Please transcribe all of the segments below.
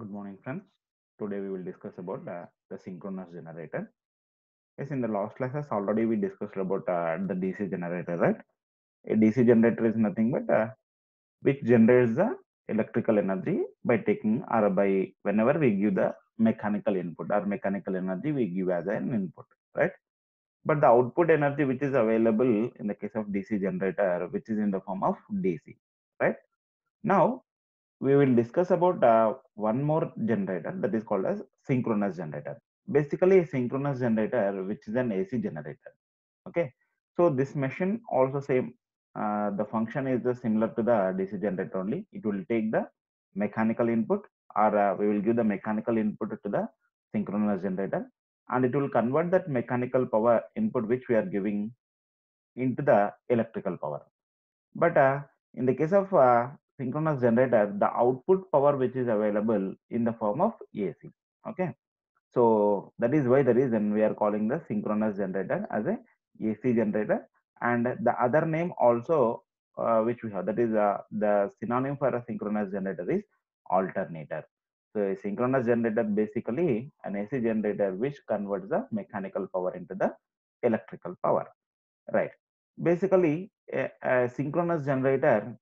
Good morning, friends. Today we will discuss about uh, the synchronous generator. Yes, in the last classes already we discussed about uh, the DC generator, right? A DC generator is nothing but uh, which generates the electrical energy by taking or by whenever we give the mechanical input or mechanical energy we give as an input, right? But the output energy which is available in the case of DC generator, which is in the form of DC, right? Now we will discuss about uh, one more generator that is called as synchronous generator. Basically a synchronous generator which is an ac generator. Okay? So this machine also same uh, the function is uh, similar to the dc generator only. It will take the mechanical input or uh, we will give the mechanical input to the synchronous generator and it will convert that mechanical power input which we are giving into the electrical power. But uh, in the case of uh, synchronous generator, the output power which is available in the form of AC. Okay. So that is why the reason we are calling the synchronous generator as a AC generator. And the other name also uh, which we have that is uh, the synonym for a synchronous generator is alternator. So a synchronous generator basically an AC generator which converts the mechanical power into the electrical power. Right. Basically a, a synchronous generator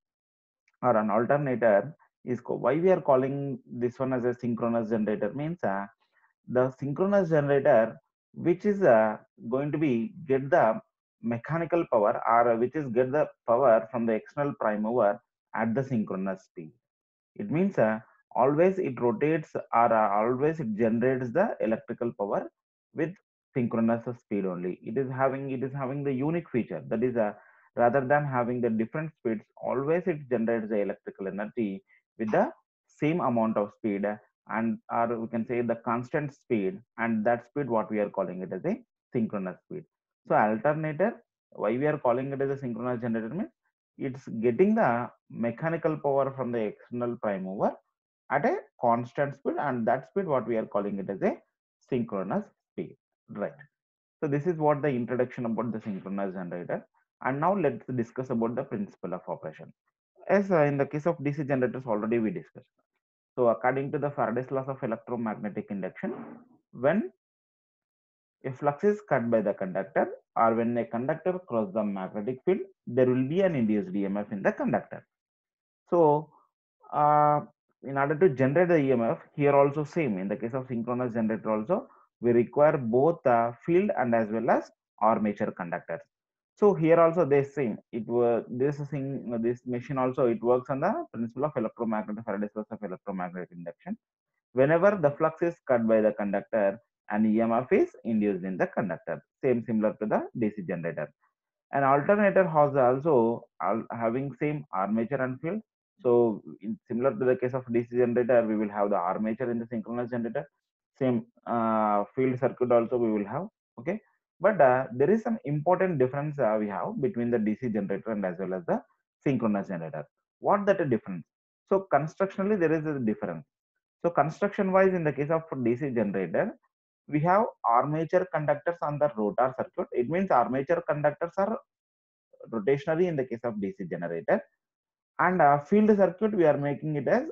or an alternator is why we are calling this one as a synchronous generator means uh, the synchronous generator which is uh, going to be get the mechanical power or which is get the power from the external prime mover at the synchronous speed. It means uh, always it rotates or uh, always it generates the electrical power with synchronous speed only. It is having it is having the unique feature that is a rather than having the different speeds always it generates the electrical energy with the same amount of speed and or we can say the constant speed and that speed what we are calling it as a synchronous speed. So alternator why we are calling it as a synchronous generator means it's getting the mechanical power from the external prime mover at a constant speed and that speed what we are calling it as a synchronous speed right? So this is what the introduction about the synchronous generator and now let's discuss about the principle of operation. As uh, in the case of DC generators already we discussed. So according to the Faraday's laws of electromagnetic induction, when a flux is cut by the conductor or when a conductor crosses the magnetic field, there will be an induced EMF in the conductor. So uh, in order to generate the EMF, here also same in the case of synchronous generator also, we require both the field and as well as armature conductors so here also they same it was this thing this machine also it works on the principle of electromagnetic faraday's laws of electromagnetic induction. Whenever the flux is cut by the conductor an emf is induced in the conductor. Same similar to the dc generator. An alternator has also having same armature and field. So similar to the case of dc generator we will have the armature in the synchronous generator. Same uh, field circuit also we will have okay but uh, there is some important difference uh, we have between the DC generator and as well as the synchronous generator. What that difference? So constructionally there is a difference. So construction wise in the case of DC generator, we have armature conductors on the rotor circuit. It means armature conductors are rotationary in the case of DC generator. And uh, field circuit, we are making it as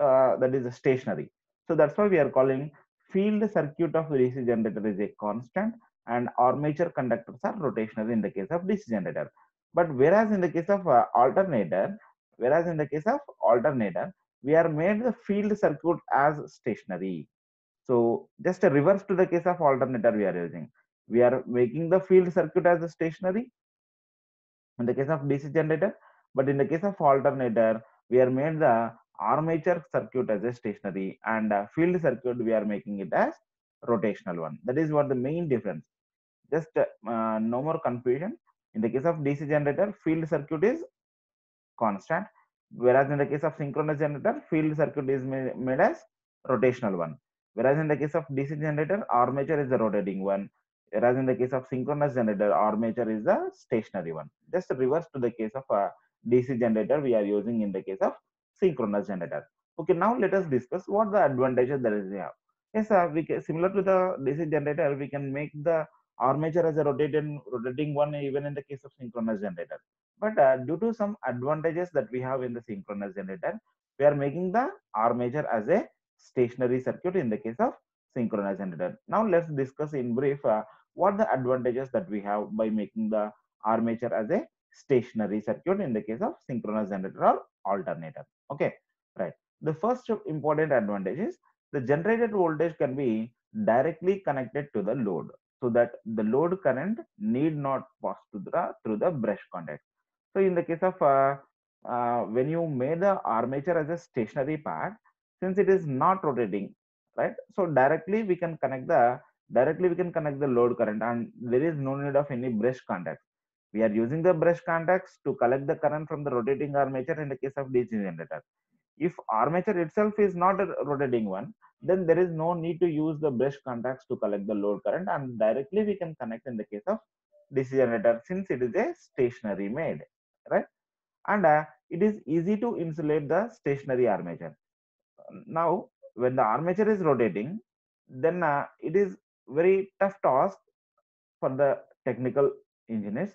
uh, that is stationary. So that's why we are calling field circuit of DC generator is a constant and armature conductors are rotational in the case of DC generator. But whereas in the case of uh, alternator, whereas in the case of alternator, we are made the field circuit as stationary. So just a reverse to the case of alternator we are using. We are making the field circuit as a stationary in the case of DC generator. But in the case of alternator, we are made the armature circuit as a stationary and uh, field circuit we are making it as rotational one. That is what the main difference. Just uh, no more confusion. In the case of DC generator, field circuit is constant, whereas in the case of synchronous generator, field circuit is made, made as rotational one. Whereas in the case of DC generator, armature is the rotating one. Whereas in the case of synchronous generator, armature is the stationary one. Just reverse to the case of a DC generator we are using in the case of synchronous generator. Okay, now let us discuss what the advantages that is we have. Yes, uh, we can, similar to the DC generator, we can make the armature as a rotating rotating one even in the case of synchronous generator. But uh, due to some advantages that we have in the synchronous generator, we are making the armature as a stationary circuit in the case of synchronous generator. Now let's discuss in brief uh, what the advantages that we have by making the armature as a stationary circuit in the case of synchronous generator or alternator. Okay, right. The first important advantage is the generated voltage can be directly connected to the load so that the load current need not pass through the, through the brush contact. So in the case of uh, uh, when you made the armature as a stationary part, since it is not rotating, right? So directly we can connect the directly we can connect the load current and there is no need of any brush contact. We are using the brush contacts to collect the current from the rotating armature in the case of DC generator. If armature itself is not a rotating one, then there is no need to use the brush contacts to collect the load current and directly we can connect in the case of DC generator since it is a stationary made, right? And uh, it is easy to insulate the stationary armature. Now, when the armature is rotating, then uh, it is very tough task for the technical engineers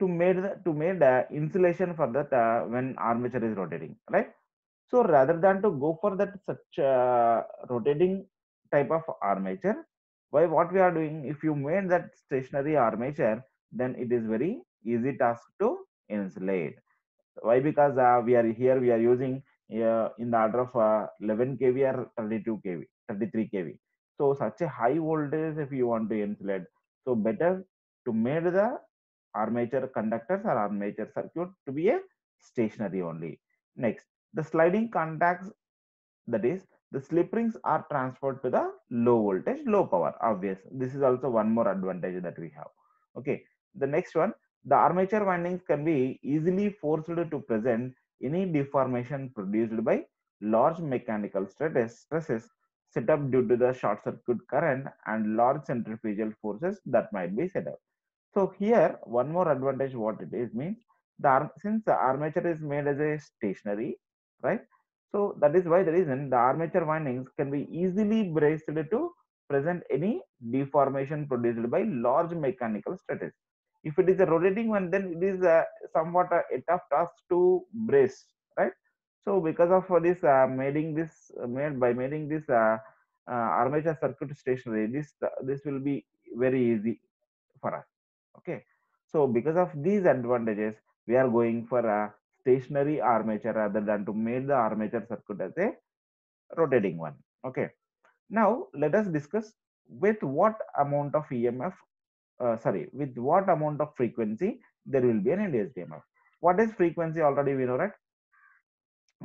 to made the, to made uh, insulation for that uh, when armature is rotating, right? So rather than to go for that such uh, rotating type of armature, why what we are doing, if you made that stationary armature, then it is very easy task to insulate. Why? Because uh, we are here, we are using uh, in the order of uh, 11 kV or 32 kV, 33 kV. So such a high voltage if you want to insulate, so better to make the armature conductors or armature circuit to be a stationary only. Next, the sliding contacts, that is, the slip rings are transferred to the low voltage, low power, obvious. This is also one more advantage that we have. Okay, the next one, the armature windings can be easily forced to present any deformation produced by large mechanical stresses, stresses set up due to the short circuit current and large centrifugal forces that might be set up. So here, one more advantage what it is means, the arm, since the armature is made as a stationary, right? So that is why the reason the armature windings can be easily braced to present any deformation produced by large mechanical stresses. If it is a rotating one, then it is a, somewhat a, a tough task to brace, right? So because of this uh, making this uh, made by making this uh, uh, armature circuit stationary, this this will be very easy for us. Okay. So because of these advantages, we are going for a stationary armature rather than to make the armature circuit as a rotating one. Okay. Now let us discuss with what amount of EMF, uh, sorry, with what amount of frequency there will be an induced EMF. What is frequency already we know, right?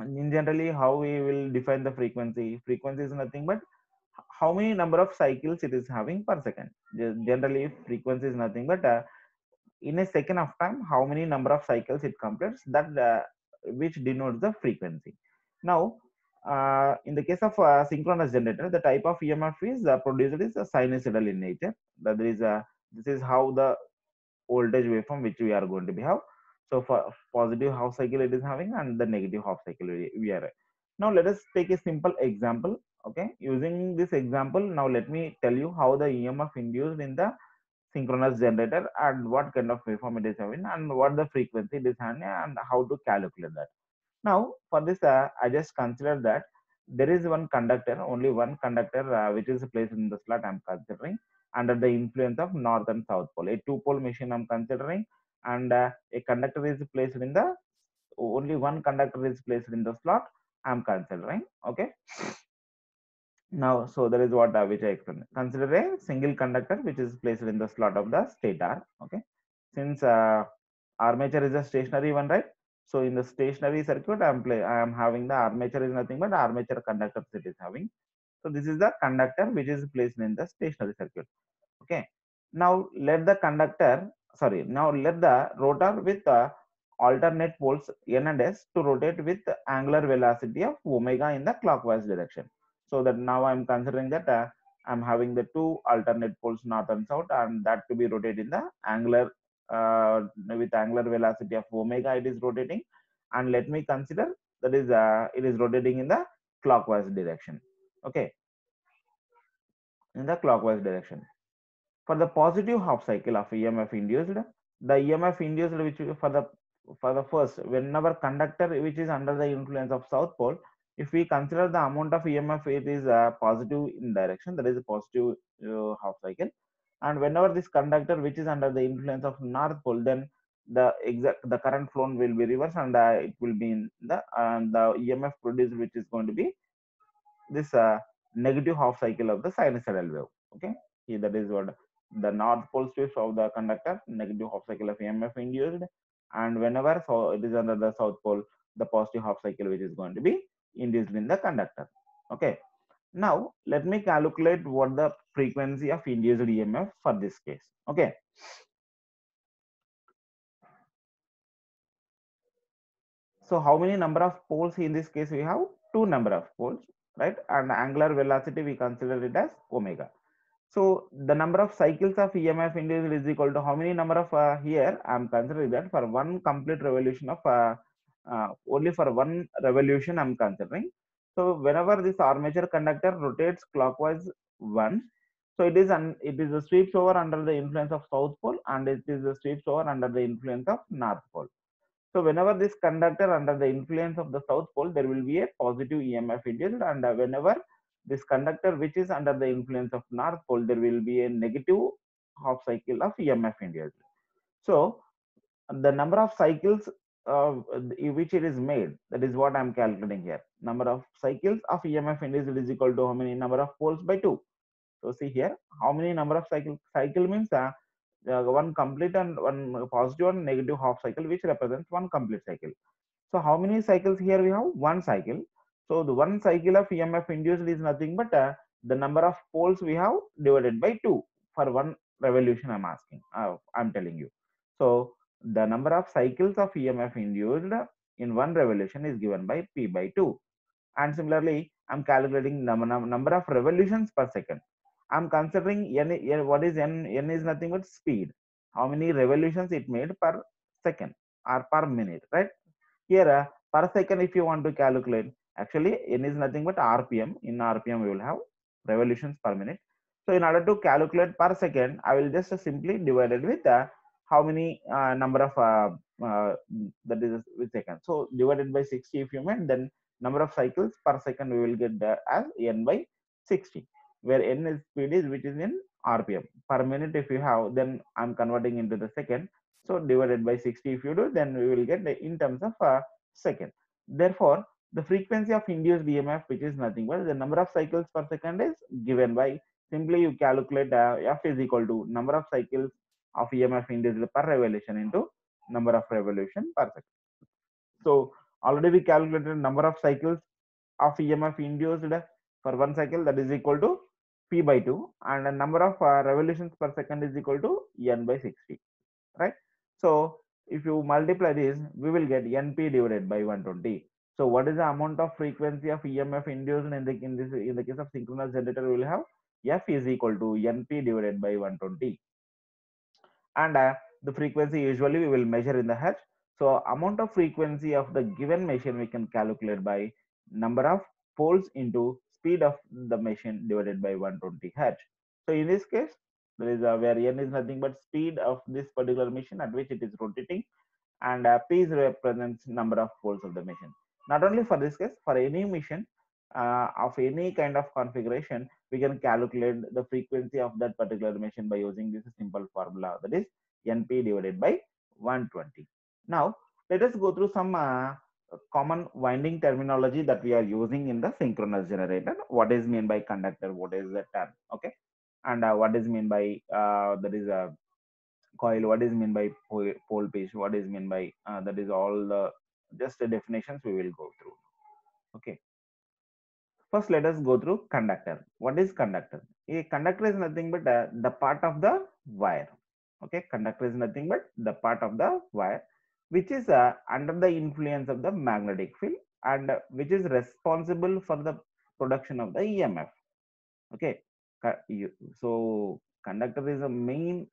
In generally, how we will define the frequency? Frequency is nothing but how many number of cycles it is having per second. Generally, frequency is nothing but uh, in a second of time how many number of cycles it completes that uh, which denotes the frequency. Now uh, in the case of a synchronous generator the type of emf is uh, produced is a sinusoidal in nature. That is a this is how the voltage waveform which we are going to be have. So for positive half cycle it is having and the negative half cycle we are. Now let us take a simple example okay? Using this example now let me tell you how the emf induced in the synchronous generator and what kind of waveform it is having and what the frequency it is having and how to calculate that. Now for this uh, I just consider that there is one conductor only one conductor uh, which is placed in the slot I'm considering under the influence of north and south pole a two pole machine I'm considering and uh, a conductor is placed in the only one conductor is placed in the slot I'm considering okay now, so that is what uh, which I explained. Consider a single conductor which is placed in the slot of the stator. Okay, since uh, armature is a stationary one, right? So in the stationary circuit, I am play I am having the armature is nothing but armature conductor it is having. So this is the conductor which is placed in the stationary circuit. Okay. Now let the conductor, sorry, now let the rotor with uh, alternate poles N and S to rotate with angular velocity of omega in the clockwise direction so that now i'm considering that uh, i'm having the two alternate poles north and south and that to be rotated in the angular uh, with angular velocity of omega it is rotating. And let me consider that is uh, it is rotating in the clockwise direction. Okay. In the clockwise direction. For the positive half cycle of emf induced the emf induced which for the for the first whenever conductor which is under the influence of south pole if we consider the amount of emf it is uh, positive in direction that is a positive uh, half cycle. And whenever this conductor which is under the influence of north pole then the exact the current flow will be reversed and uh, it will be in the and the emf produced which is going to be this uh, negative half cycle of the sinusoidal wave okay? Here that is what the north pole sweeps of the conductor negative half cycle of emf induced. And whenever so it is under the south pole the positive half cycle which is going to be induced in the conductor. Okay. Now let me calculate what the frequency of induced emf for this case. Okay. So how many number of poles in this case we have? Two number of poles right? And angular velocity we consider it as omega. So the number of cycles of emf induced is equal to how many number of uh, here? I'm considering that for one complete revolution of uh, uh, only for one revolution i'm considering so whenever this armature conductor rotates clockwise once so it is un, it is a sweeps over under the influence of south pole and it is a sweeps over under the influence of north pole so whenever this conductor under the influence of the south pole, there will be a positive EMF induced and uh, whenever this conductor which is under the influence of north pole, there will be a negative half cycle of EMF induced. So the number of cycles uh, which it is made, that is what I am calculating here. Number of cycles of EMF induced is equal to how many? Number of poles by 2. So see here, how many number of cycle, cycle means uh, uh, one complete and one positive and negative half cycle which represents one complete cycle. So how many cycles here we have? One cycle. So the one cycle of emf induced is nothing but uh, the number of poles we have divided by 2 for one revolution i'm asking uh, i'm telling you. So the number of cycles of emf induced in one revolution is given by p by 2 and similarly i'm calculating the number of revolutions per second I'm considering n, what is n? n is nothing but speed. How many revolutions it made per second or per minute, right? Here, uh, per second, if you want to calculate, actually n is nothing but RPM. In RPM, we will have revolutions per minute. So in order to calculate per second, I will just simply divide it with uh, how many uh, number of uh, uh, that is with second. So divided by 60 if you meant, then number of cycles per second we will get as n by 60 where n is speed is which is in rpm per minute if you have then i'm converting into the second. So divided by 60 if you do then we will get the, in terms of a uh, second. Therefore the frequency of induced emf which is nothing but the number of cycles per second is given by simply you calculate uh, f is equal to number of cycles of emf induced per revolution into number of revolution per second. So already we calculated number of cycles of emf induced for one cycle that is equal to p by 2 and the number of uh, revolutions per second is equal to n by 60 right? So if you multiply this we will get np divided by 120 so what is the amount of frequency of emf induced in the in this in the case of synchronous generator we will have? F is equal to np divided by 120 and uh, the frequency usually we will measure in the hertz so amount of frequency of the given machine we can calculate by number of poles into speed of the machine divided by 120 hertz. So in this case, there is a where n is nothing but speed of this particular machine at which it is rotating, and uh, p represents number of poles of the machine. Not only for this case, for any machine uh, of any kind of configuration, we can calculate the frequency of that particular machine by using this simple formula that is np divided by 120. Now let us go through some uh, common winding terminology that we are using in the synchronous generator. What is mean by conductor? What is the term? Okay, and uh, what is mean by uh, that is a coil? What is mean by pole pitch? What is mean by uh, that is all the just the definitions we will go through. Okay. First, let us go through conductor. What is conductor? A conductor is nothing but uh, the part of the wire. Okay, conductor is nothing but the part of the wire which is uh, under the influence of the magnetic field and uh, which is responsible for the production of the EMF. Okay, so conductor is a main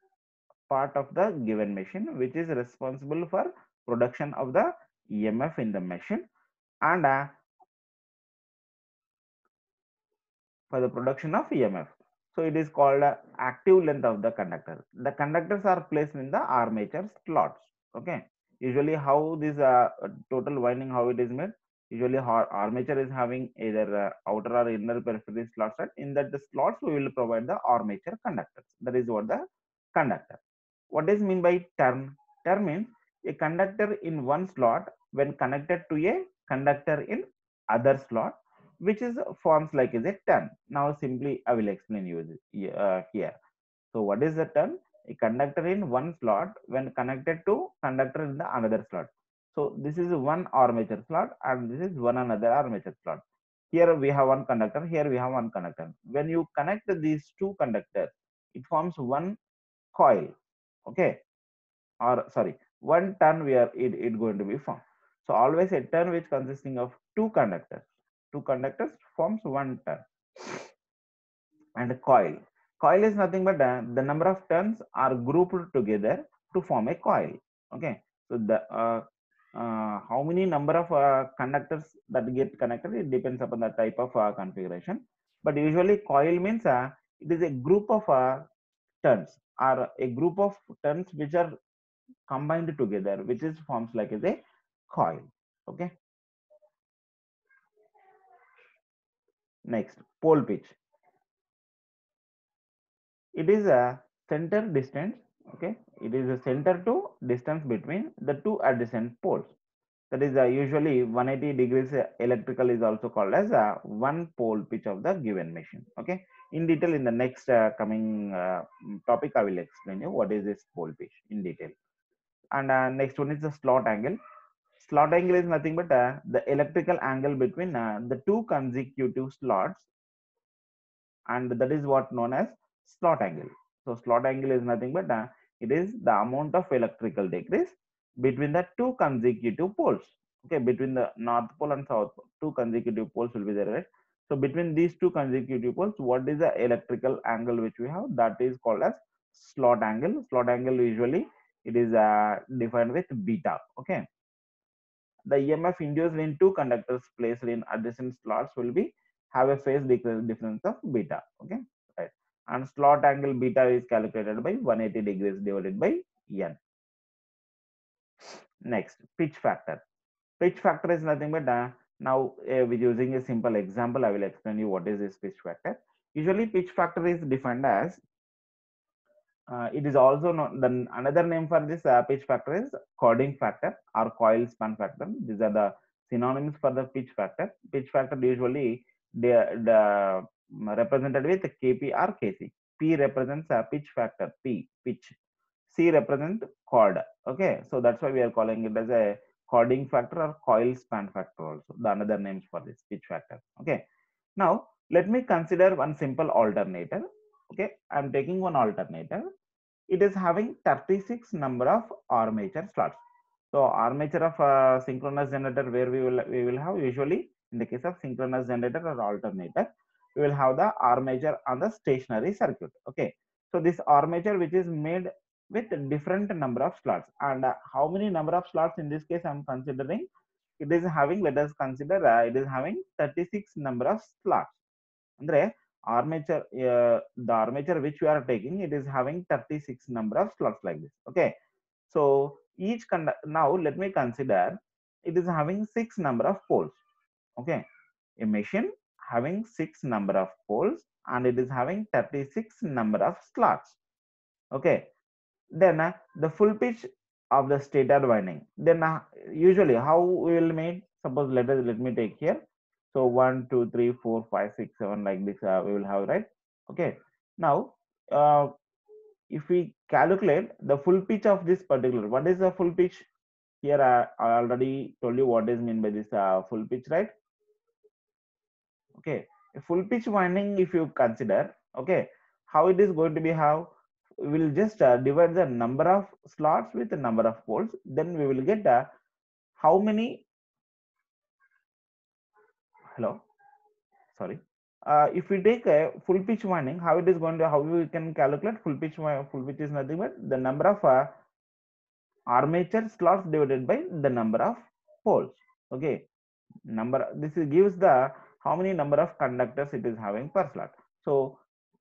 part of the given machine which is responsible for production of the EMF in the machine and uh, for the production of EMF. So it is called active length of the conductor. The conductors are placed in the armature slots. Okay usually how this uh, total winding how it is made usually armature is having either uh, outer or inner periphery slots right in that the slots we will provide the armature conductors that is what the conductor what is mean by turn turn means a conductor in one slot when connected to a conductor in other slot which is forms like is a turn now simply i will explain you uh, here so what is a turn a conductor in one slot when connected to conductor in the another slot so this is one armature slot and this is one another armature slot. Here we have one conductor, here we have one conductor. When you connect these two conductors, it forms one coil. Okay. Or sorry, one turn we are it, it going to be formed. So always a turn which consisting of two conductors. Two conductors forms one turn. And a coil. Coil is nothing but uh, the number of turns are grouped together to form a coil. Okay. So the uh, uh, how many number of uh, conductors that get connected it depends upon the type of uh, configuration but usually coil means uh, it is a group of turns or a group of turns which are combined together which is forms like as a coil okay next pole pitch. It is a center distance okay? It is a center to distance between the two adjacent poles. That is uh, usually 180 degrees uh, electrical is also called as a uh, one pole pitch of the given machine okay? In detail in the next uh, coming uh, topic i will explain you what is this pole pitch in detail. And uh, next one is the slot angle slot angle is nothing but the electrical angle between the two consecutive slots and that is what known as slot angle so slot angle is nothing but uh, it is the amount of electrical decrease between the two consecutive poles. Okay, between the north pole and south pole, two consecutive poles will be there, right? So between these two consecutive poles, what is the electrical angle which we have? That is called as slot angle. Slot angle usually it is uh, defined with beta. Okay. The EMF induced in two conductors placed in adjacent slots will be have a phase difference of beta. Okay right. and slot angle beta is calculated by 180 degrees divided by n. Next, pitch factor. Pitch factor is nothing but uh, now uh, with using a simple example, I will explain you what is this pitch factor. Usually pitch factor is defined as uh, it is also known then another name for this uh, pitch factor is cording factor or coil span factor these are the synonyms for the pitch factor pitch factor usually the, the represented with Kp or Kc. P represents a pitch factor, P, pitch. C represents chord. Okay, so that's why we are calling it as a cording factor or coil span factor also, the another names for this pitch factor. Okay, now let me consider one simple alternator. Okay, I'm taking one alternator. It is having 36 number of armature slots. So armature of a synchronous generator where we will we will have usually in the case of synchronous generator or alternator we will have the armature on the stationary circuit okay so this armature which is made with different number of slots and uh, how many number of slots in this case i'm considering it is having let us consider uh, it is having 36 number of slots andre armature uh, the armature which we are taking it is having 36 number of slots like this okay? So each now let me consider it is having six number of poles okay? A machine having six number of poles and it is having 36 number of slots okay? Then uh, the full pitch of the stator winding. Then uh, usually how we will make suppose let us let me take here so one two three four five six seven like this uh, we will have right? Okay. Now uh, if we calculate the full pitch of this particular what is the full pitch? Here uh, i already told you what is mean by this uh, full pitch right? Okay. A full pitch winding if you consider okay how it is going to be how we will just uh, divide the number of slots with the number of poles. Then we will get uh, how many hello sorry uh, if we take a full pitch winding how it is going to how we can calculate full pitch full pitch is nothing but the number of uh, armature slots divided by the number of poles okay number this is gives the how many number of conductors it is having per slot. So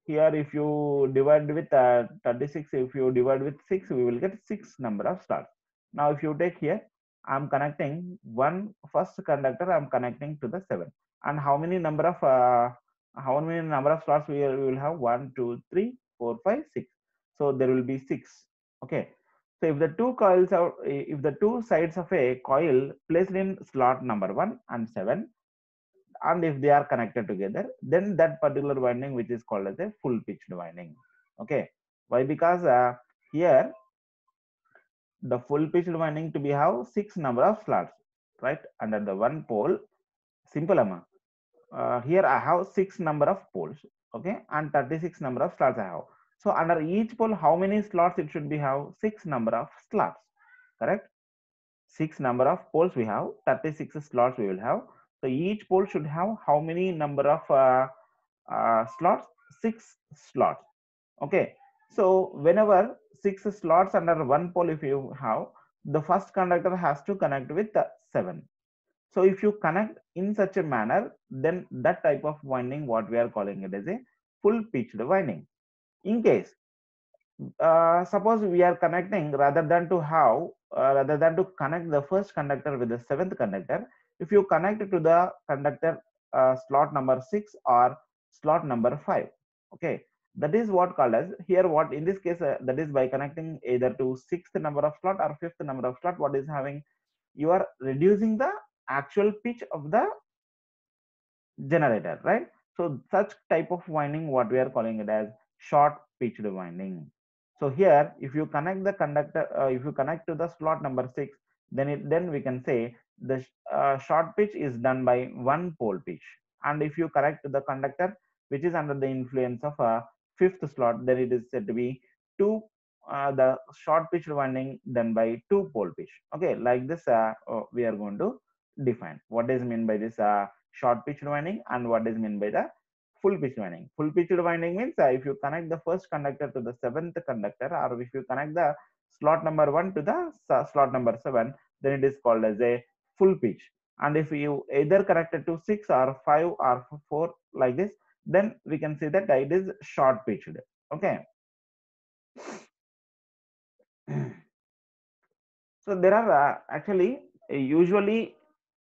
here if you divide with uh, 36, if you divide with 6, we will get 6 number of slots. Now if you take here, I'm connecting one first conductor, I'm connecting to the seven. And how many number of uh, how many number of slots we will, have? One, two, three, four, five, six. So there will be six. Okay. So if the two coils are if the two sides of a coil placed in slot number one and seven, and if they are connected together, then that particular winding which is called as a full pitched winding. Okay. Why? Because uh, here the full pitched winding to be have six number of slots, right? Under the one pole, simple amma. Uh, here I have six number of poles, okay, and 36 number of slots I have. So under each pole, how many slots it should be have? Six number of slots, correct? Six number of poles we have, 36 slots we will have. So each pole should have how many number of uh, uh, slots? Six slots. Okay. So whenever six slots under one pole, if you have, the first conductor has to connect with the seven. So if you connect in such a manner, then that type of winding, what we are calling it as a full pitched winding. In case, uh, suppose we are connecting rather than to have, uh, rather than to connect the first conductor with the seventh conductor, if you connect to the conductor uh, slot number six or slot number five, okay, that is what called as here what in this case uh, that is by connecting either to sixth number of slot or fifth number of slot what is having you are reducing the actual pitch of the generator right? So such type of winding what we are calling it as short pitched winding. So here if you connect the conductor uh, if you connect to the slot number 6 then it then we can say the uh, short pitch is done by one pole pitch. And if you connect to the conductor which is under the influence of a fifth slot then it is said to be two uh, the short pitch winding done by two pole pitch. Okay like this uh, uh, we are going to define. What is mean by this uh, short pitch winding and what is mean by the full pitch winding full pitch winding means uh, if you connect the first conductor to the seventh conductor or if you connect the slot number one to the slot number seven then it is called as a full pitch. And if you either connect it to six or five or four like this then we can say that it is short pitched. Okay. So there are uh, actually usually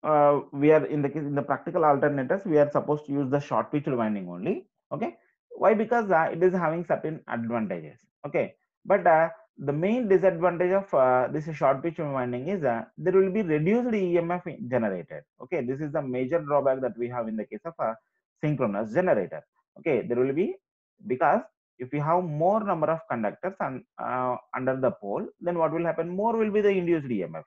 uh, we are in the case in the practical alternators we are supposed to use the short pitch winding only. Okay. Why? Because uh, it is having certain advantages. Okay. But uh, the main disadvantage of uh, this short pitch winding is uh, there will be reduced emf generated. Okay. This is the major drawback that we have in the case of a synchronous generator. Okay there will be because if we have more number of conductors and uh, under the pole then what will happen? More will be the induced emf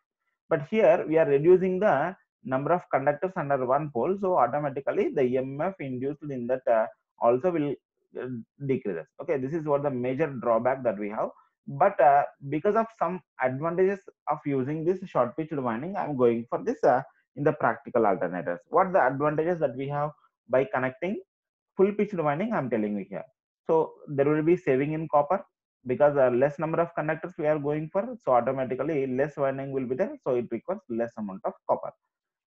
but here we are reducing the number of conductors under one pole so automatically the emf induced in that uh, also will uh, decrease okay this is what the major drawback that we have. But uh, because of some advantages of using this short pitched winding i'm going for this uh, in the practical alternators. What the advantages that we have by connecting full pitched winding i'm telling you here. So there will be saving in copper because uh, less number of conductors we are going for so automatically less winding will be there so it requires less amount of copper.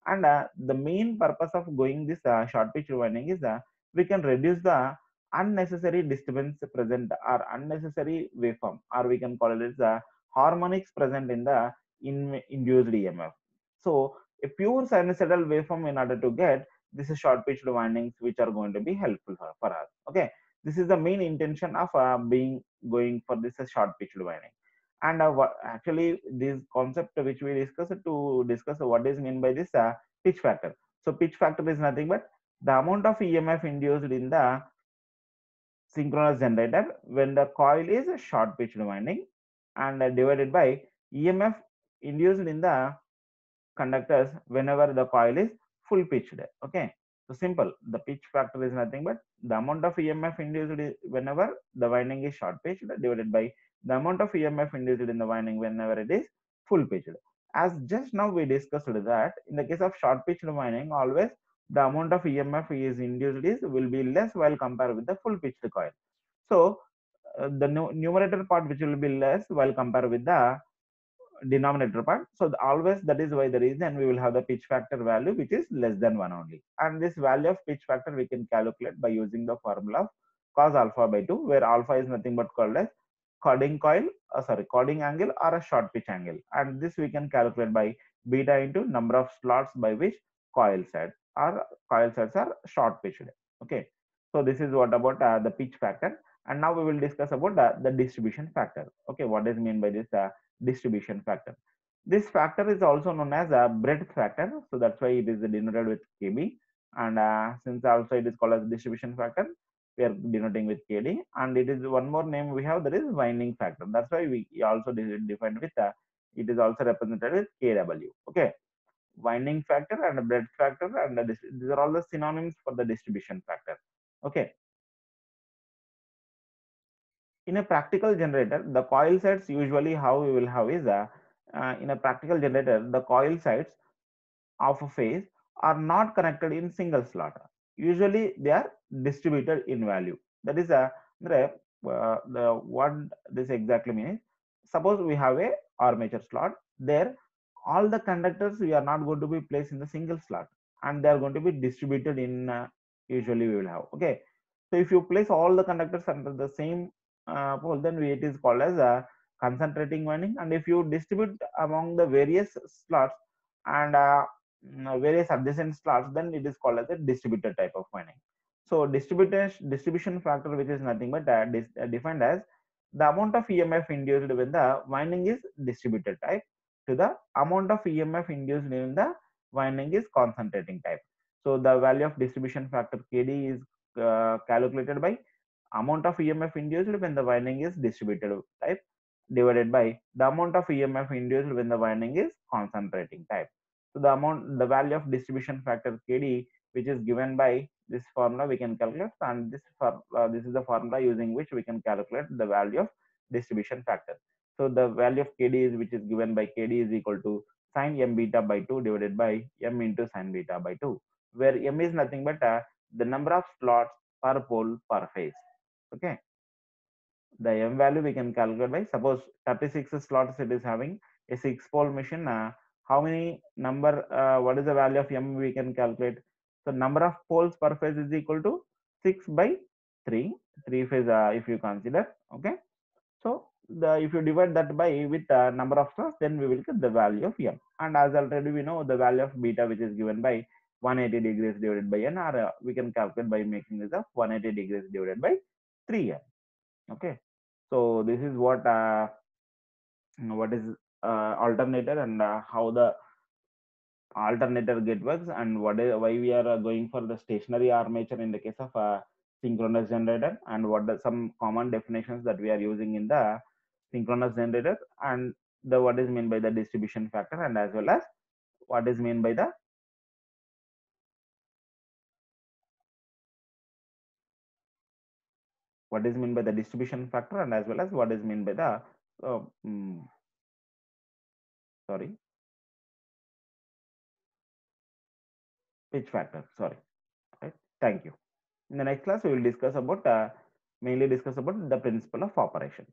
And uh, the main purpose of going this uh, short pitch winding is uh, we can reduce the unnecessary disturbance present or unnecessary waveform or we can call it as uh, harmonics present in the in induced emf so a pure sinusoidal waveform in order to get this is short pitched windings which are going to be helpful for, for us okay? This is the main intention of uh, being going for this uh, short pitched winding and uh, actually this concept which we discussed to discuss what is mean by this uh, pitch factor. So pitch factor is nothing but the amount of emf induced in the synchronous generator when the coil is a short pitched winding and uh, divided by emf induced in the conductors whenever the coil is full pitched okay? So simple. The pitch factor is nothing but the amount of emf induced whenever the winding is short pitched divided by the amount of emf induced in the winding whenever it is full pitched. As just now we discussed that in the case of short pitched winding always the amount of emf is induced is will be less while compared with the full pitched coil. So uh, the numerator part which will be less while compared with the denominator part so the, always that is why the reason we will have the pitch factor value which is less than 1 only and this value of pitch factor we can calculate by using the formula of cos alpha by 2 where alpha is nothing but called as cording coil uh, sorry cording angle or a short pitch angle and this we can calculate by beta into number of slots by which coil sets or coil sets are short pitched. Okay. So this is what about uh, the pitch factor. And now we will discuss about uh, the distribution factor. Okay. What is mean by this uh, distribution factor? This factor is also known as a breadth factor. So that's why it is denoted with KB. And uh, since also it is called as distribution factor, we are denoting with KD. And it is one more name we have that is winding factor. That's why we also defined with uh, it is also represented with KW. Okay. Winding factor and breadth factor and this, these are all the synonyms for the distribution factor. Okay. In a practical generator, the coil sides usually how we will have is a uh, in a practical generator, the coil sides of a phase are not connected in single slot. Usually they are distributed in value. That is a uh, the what this exactly means. Suppose we have a armature slot there all the conductors we are not going to be placed in the single slot and they are going to be distributed in uh, usually we will have okay so if you place all the conductors under the same uh, pole then it is called as a concentrating winding. And if you distribute among the various slots and uh, mm, various adjacent slots then it is called as a distributed type of winding. So distribution distribution factor which is nothing but uh, uh, defined as the amount of emf induced when the winding is distributed type to the amount of emf induced when the winding is concentrating type. So the value of distribution factor kd is uh, calculated by amount of emf induced when the winding is distributed type divided by the amount of EMF induced when the winding is concentrating type. So the amount, the value of distribution factor KD, which is given by this formula, we can calculate, and this for uh, this is the formula using which we can calculate the value of distribution factor. So the value of KD is which is given by KD is equal to sine m beta by 2 divided by m into sine beta by 2, where m is nothing but uh, the number of slots per pole per phase. Okay. The m value we can calculate by suppose 36 slots it is having a six pole machine uh, how many number uh, what is the value of m we can calculate? So number of poles per phase is equal to 6 by 3 three phase uh, if you consider okay. So the if you divide that by with the number of slots then we will get the value of m. And as already we know the value of beta which is given by 180 degrees divided by n or uh, we can calculate by making this of 180 degrees divided by 3n okay? So this is what uh, what is uh, alternator and uh, how the alternator gate works and what is why we are uh, going for the stationary armature in the case of a synchronous generator and what are some common definitions that we are using in the synchronous generator and the what is meant by the distribution factor and as well as what is meant by the what is meant by the distribution factor and as well as what is meant by the uh, um, sorry pitch factor sorry right? Thank you. In the next class we will discuss about uh, mainly discuss about the principle of operation